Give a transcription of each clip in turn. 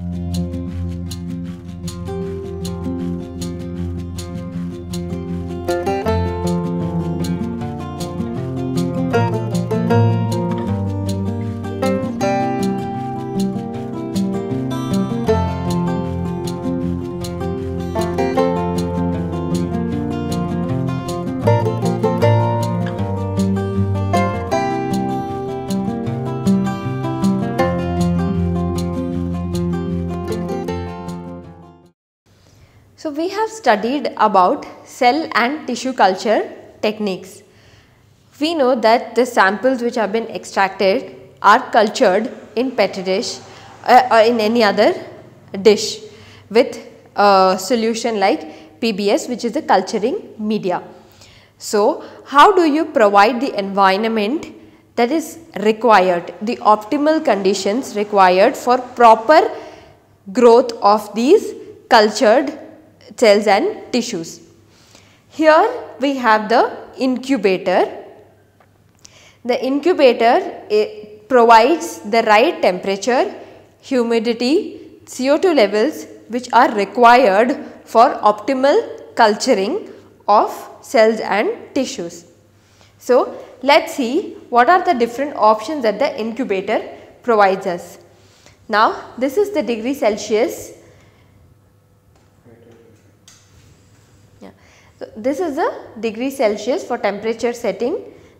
So, we have studied about cell and tissue culture techniques. We know that the samples which have been extracted are cultured in petri dish uh, or in any other dish with a solution like PBS which is the culturing media. So, how do you provide the environment that is required, the optimal conditions required for proper growth of these cultured cells and tissues. Here we have the incubator. The incubator eh, provides the right temperature, humidity, CO2 levels which are required for optimal culturing of cells and tissues. So, let us see what are the different options that the incubator provides us. Now, this is the degree Celsius So, this is a degree Celsius for temperature setting.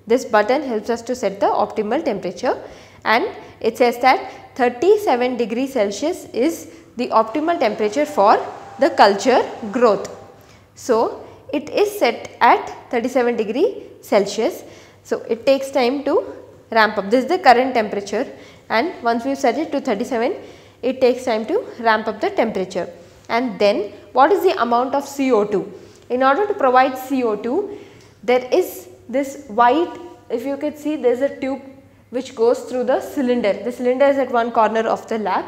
This button helps us to set the optimal temperature and it says that 37 degree Celsius is the optimal temperature for the culture growth. So, it is set at 37 degree Celsius. So, it takes time to ramp up. This is the current temperature and once we set it to 37, it takes time to ramp up the temperature. And then what is the amount of CO2? In order to provide CO2, there is this white, if you can see there is a tube which goes through the cylinder. The cylinder is at one corner of the lab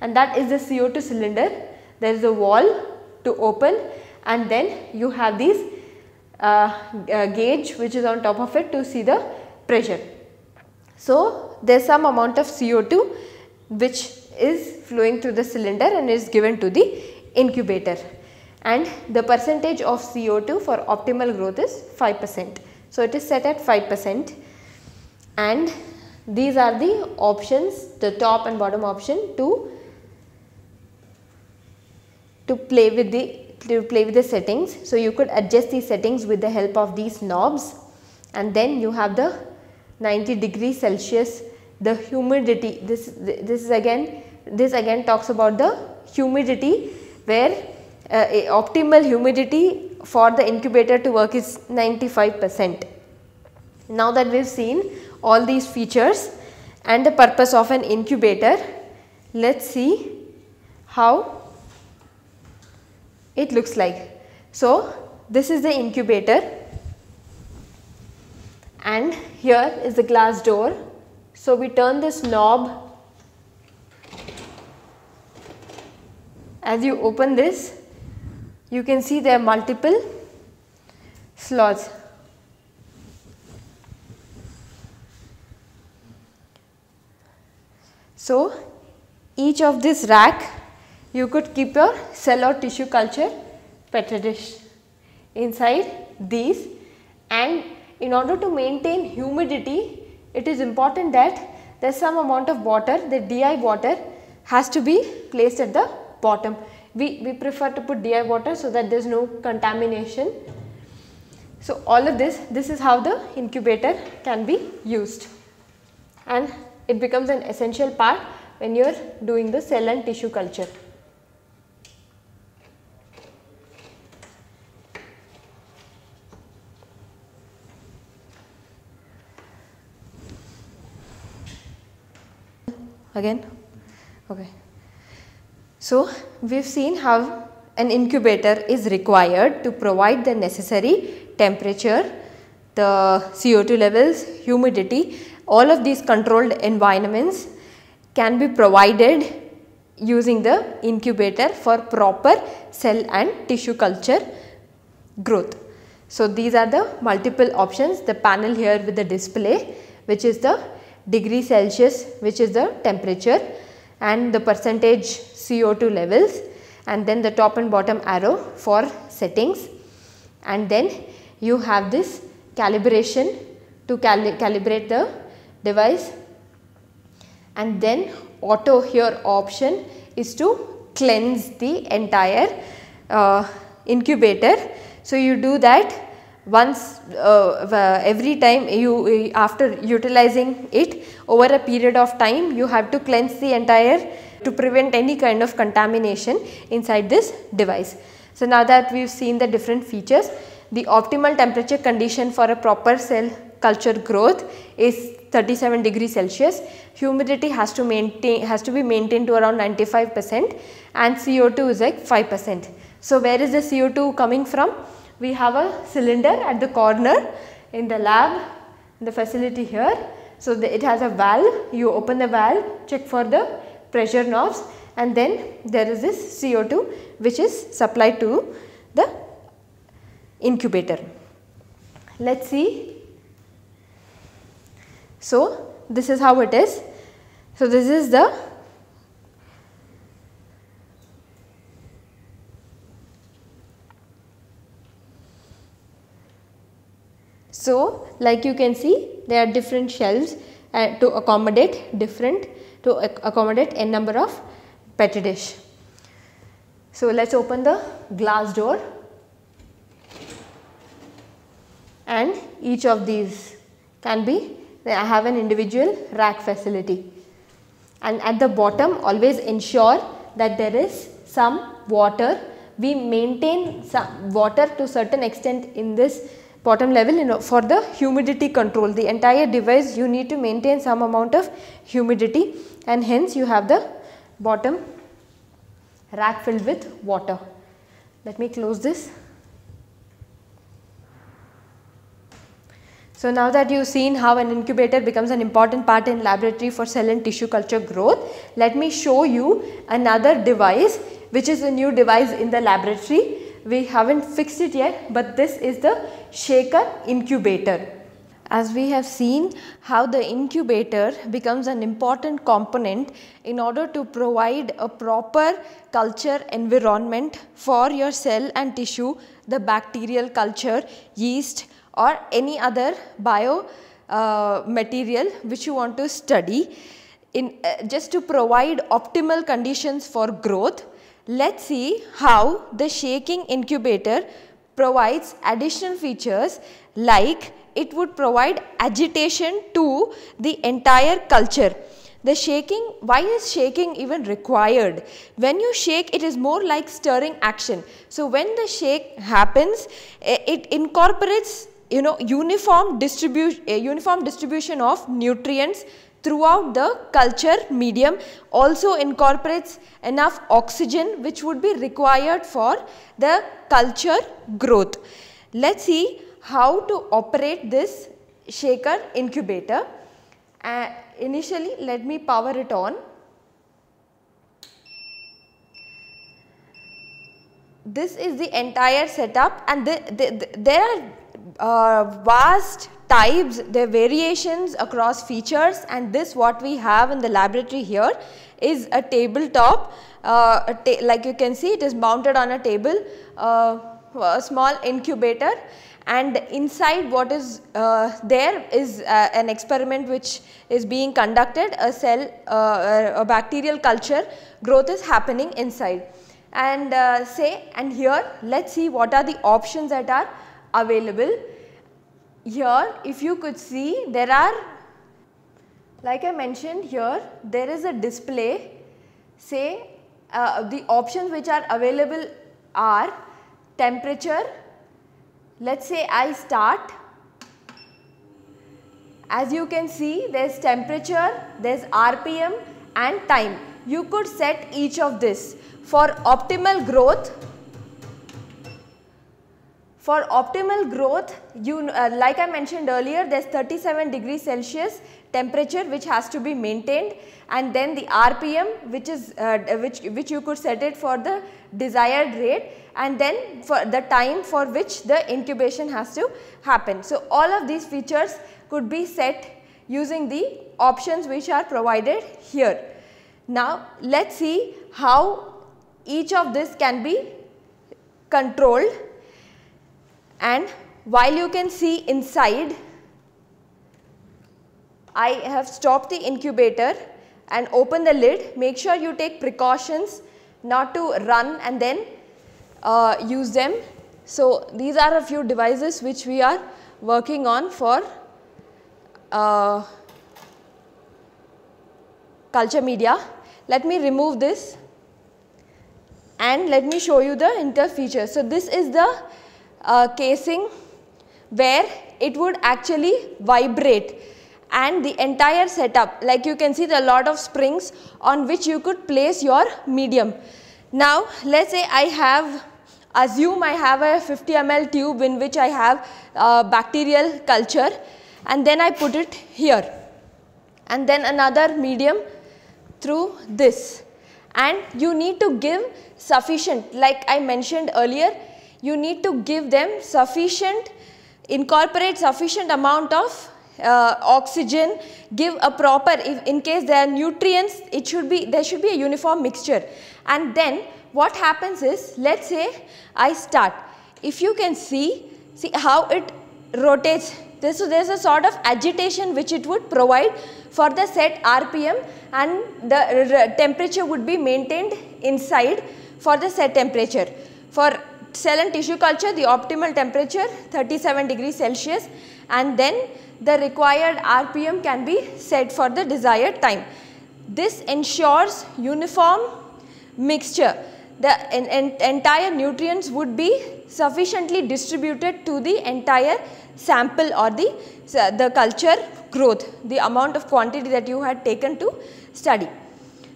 and that is the CO2 cylinder. There is a valve to open and then you have these uh, uh, gauge which is on top of it to see the pressure. So, there is some amount of CO2 which is flowing through the cylinder and is given to the incubator and the percentage of CO2 for optimal growth is 5 percent. So, it is set at 5 percent and these are the options the top and bottom option to to play with the to play with the settings. So, you could adjust these settings with the help of these knobs and then you have the 90 degree Celsius the humidity this this is again this again talks about the humidity where Uh, optimal humidity for the incubator to work is 95 percent. Now that we have seen all these features and the purpose of an incubator, let us see how it looks like. So, this is the incubator and here is the glass door. So, we turn this knob as you open this you can see there are multiple slots. So, each of this rack you could keep your cell or tissue culture petri dish inside these and in order to maintain humidity it is important that there is some amount of water the DI water has to be placed at the bottom we, we prefer to put DI water so that there is no contamination. So, all of this, this is how the incubator can be used and it becomes an essential part when you are doing the cell and tissue culture. Again? Okay. So, we have seen how an incubator is required to provide the necessary temperature, the CO2 levels, humidity, all of these controlled environments can be provided using the incubator for proper cell and tissue culture growth. So, these are the multiple options, the panel here with the display which is the degree Celsius which is the temperature and the percentage CO2 levels and then the top and bottom arrow for settings and then you have this calibration to cali calibrate the device and then auto here option is to cleanse the entire uh, incubator. So, you do that once uh, every time you after utilizing it over a period of time you have to cleanse the entire to prevent any kind of contamination inside this device. So, now that we have seen the different features the optimal temperature condition for a proper cell culture growth is 37 degrees Celsius. Humidity has to maintain has to be maintained to around 95 percent and CO2 is like 5 percent. So, where is the CO2 coming from? We have a cylinder at the corner in the lab in the facility here. So, the, it has a valve you open the valve check for the pressure knobs and then there is this CO2 which is supplied to the incubator. Let us see. So, this is how it is. So, this is the So, like you can see there are different shelves uh, to accommodate different to accommodate n number of petri dish. So, let us open the glass door. And each of these can be I have an individual rack facility. And at the bottom always ensure that there is some water. We maintain some water to certain extent in this bottom level for the humidity control the entire device you need to maintain some amount of humidity and hence you have the bottom rack filled with water. Let me close this. So now that you have seen how an incubator becomes an important part in laboratory for cell and tissue culture growth, let me show you another device which is a new device in the laboratory. We haven't fixed it yet but this is the shaker incubator. As we have seen how the incubator becomes an important component in order to provide a proper culture environment for your cell and tissue, the bacterial culture, yeast, or any other bio uh, material which you want to study in uh, just to provide optimal conditions for growth. Let us see how the shaking incubator provides additional features like it would provide agitation to the entire culture. The shaking, why is shaking even required? When you shake it is more like stirring action. So, when the shake happens it incorporates you know uniform distribution uh, uniform distribution of nutrients throughout the culture medium also incorporates enough oxygen which would be required for the culture growth. Let us see how to operate this shaker incubator. Uh, initially let me power it on. This is the entire setup and the, the, the, there are uh, vast types, their variations across features and this what we have in the laboratory here is a tabletop uh, like you can see it is mounted on a table uh, a small incubator and inside what is uh, there is uh, an experiment which is being conducted a cell uh, a bacterial culture growth is happening inside and say and here let us see what are the options that are available. Here if you could see there are like I mentioned here there is a display say uh, the options which are available are temperature. Let us say I start. As you can see there is temperature there is RPM and time. You could set each of this. For optimal growth for optimal growth, you uh, like I mentioned earlier, there is 37 degrees Celsius temperature which has to be maintained and then the RPM which is uh, which, which you could set it for the desired rate and then for the time for which the incubation has to happen. So, all of these features could be set using the options which are provided here. Now let us see how each of this can be controlled and while you can see inside I have stopped the incubator and open the lid make sure you take precautions not to run and then uh, use them. So these are a few devices which we are working on for uh, culture media. Let me remove this and let me show you the interfeature. So this is the uh, casing where it would actually vibrate. And the entire setup like you can see there are a lot of springs on which you could place your medium. Now let us say I have assume I have a 50 ml tube in which I have uh, bacterial culture and then I put it here. And then another medium through this. And you need to give sufficient like I mentioned earlier you need to give them sufficient incorporate sufficient amount of uh, oxygen give a proper if in case there are nutrients it should be there should be a uniform mixture. And then what happens is let us say I start. If you can see see how it rotates. This so there is a sort of agitation which it would provide for the set RPM and the temperature would be maintained inside for the set temperature. For cell and tissue culture the optimal temperature 37 degrees Celsius and then the required RPM can be set for the desired time. This ensures uniform mixture. The en en entire nutrients would be sufficiently distributed to the entire sample or the, the culture growth, the amount of quantity that you had taken to study.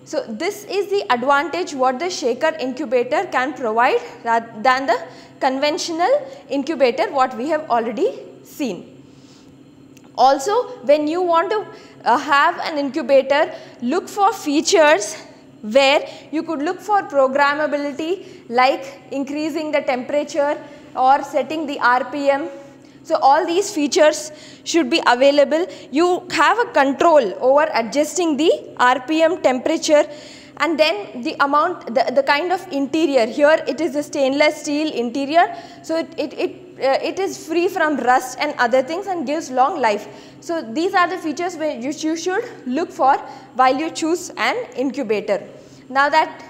So, this is the advantage what the shaker incubator can provide than the conventional incubator what we have already seen. Also when you want to uh, have an incubator look for features where you could look for programmability like increasing the temperature or setting the RPM. So all these features should be available. You have a control over adjusting the RPM temperature and then the amount the, the kind of interior here it is a stainless steel interior so it, it, it, uh, it is free from rust and other things and gives long life. So these are the features which you should look for while you choose an incubator. Now that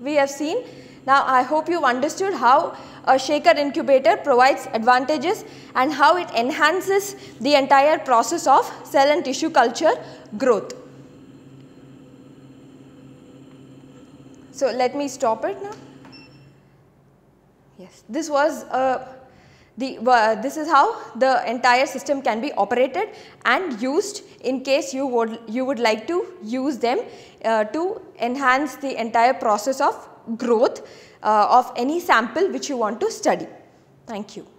we have seen now I hope you understood how a shaker incubator provides advantages and how it enhances the entire process of cell and tissue culture growth. So let me stop it now. Yes, this was a the, uh, this is how the entire system can be operated and used in case you would, you would like to use them uh, to enhance the entire process of growth uh, of any sample which you want to study. Thank you.